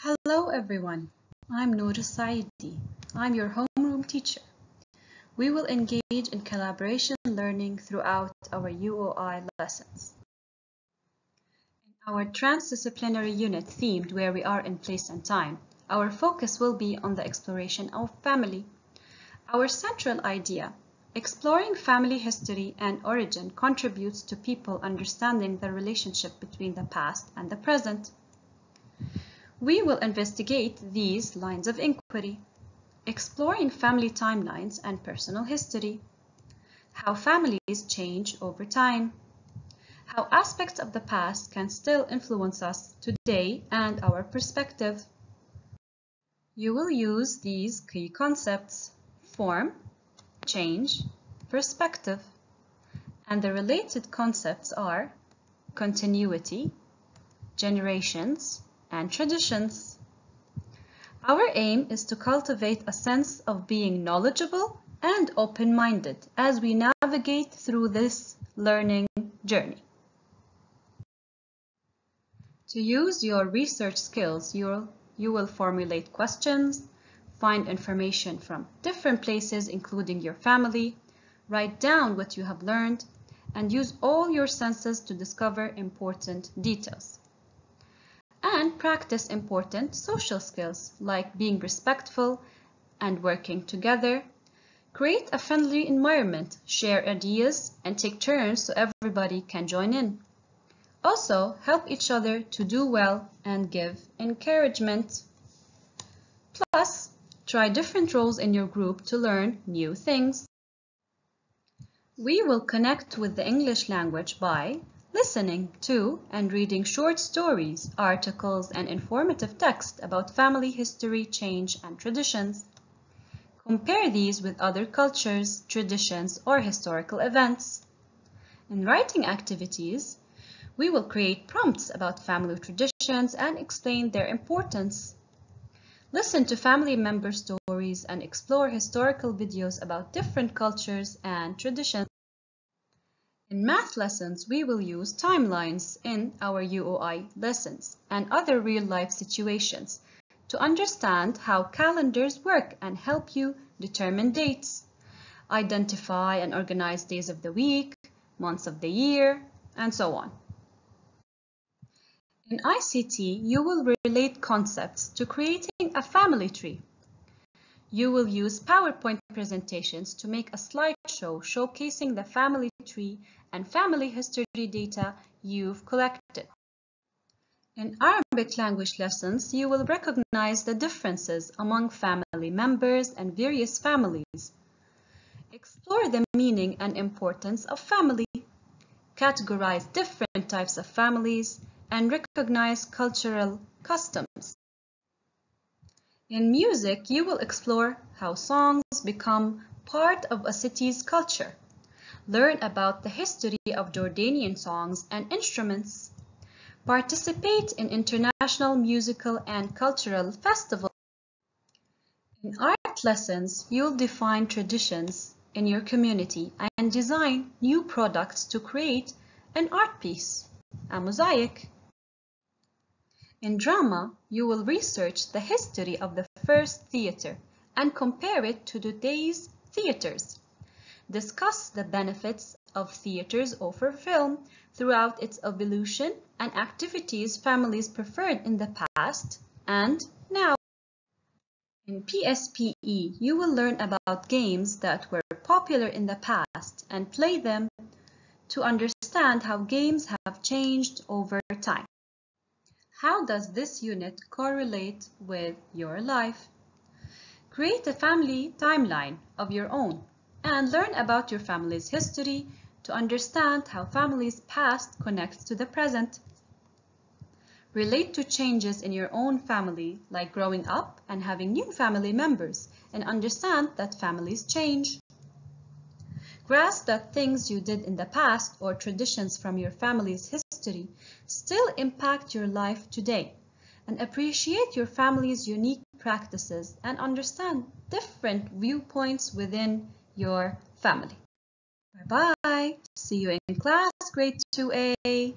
Hello everyone, I'm Noor Sa'idi. I'm your homeroom teacher. We will engage in collaboration learning throughout our UOI lessons. In our transdisciplinary unit themed where we are in place and time, our focus will be on the exploration of family. Our central idea, exploring family history and origin contributes to people understanding the relationship between the past and the present. We will investigate these lines of inquiry, exploring family timelines and personal history, how families change over time, how aspects of the past can still influence us today and our perspective. You will use these key concepts, form, change, perspective, and the related concepts are continuity, generations, and traditions. Our aim is to cultivate a sense of being knowledgeable and open-minded as we navigate through this learning journey. To use your research skills, you'll, you will formulate questions, find information from different places including your family, write down what you have learned, and use all your senses to discover important details and practice important social skills like being respectful and working together. Create a friendly environment, share ideas, and take turns so everybody can join in. Also, help each other to do well and give encouragement. Plus, try different roles in your group to learn new things. We will connect with the English language by listening to and reading short stories, articles, and informative text about family history, change, and traditions. Compare these with other cultures, traditions, or historical events. In writing activities, we will create prompts about family traditions and explain their importance. Listen to family member stories and explore historical videos about different cultures and traditions. In math lessons, we will use timelines in our UOI lessons and other real-life situations to understand how calendars work and help you determine dates, identify and organize days of the week, months of the year, and so on. In ICT, you will relate concepts to creating a family tree. You will use PowerPoint presentations to make a slideshow showcasing the family tree and family history data you've collected. In Arabic language lessons, you will recognize the differences among family members and various families. Explore the meaning and importance of family. Categorize different types of families and recognize cultural customs. In music, you will explore how songs become part of a city's culture learn about the history of Jordanian songs and instruments, participate in international musical and cultural festivals. In art lessons, you'll define traditions in your community and design new products to create an art piece, a mosaic. In drama, you will research the history of the first theater and compare it to today's theaters discuss the benefits of theaters over film throughout its evolution and activities families preferred in the past and now. In PSPE, you will learn about games that were popular in the past and play them to understand how games have changed over time. How does this unit correlate with your life? Create a family timeline of your own and learn about your family's history to understand how family's past connects to the present. Relate to changes in your own family, like growing up and having new family members, and understand that families change. Grasp that things you did in the past or traditions from your family's history still impact your life today, and appreciate your family's unique practices and understand different viewpoints within your family. Bye-bye. See you in class, grade 2A.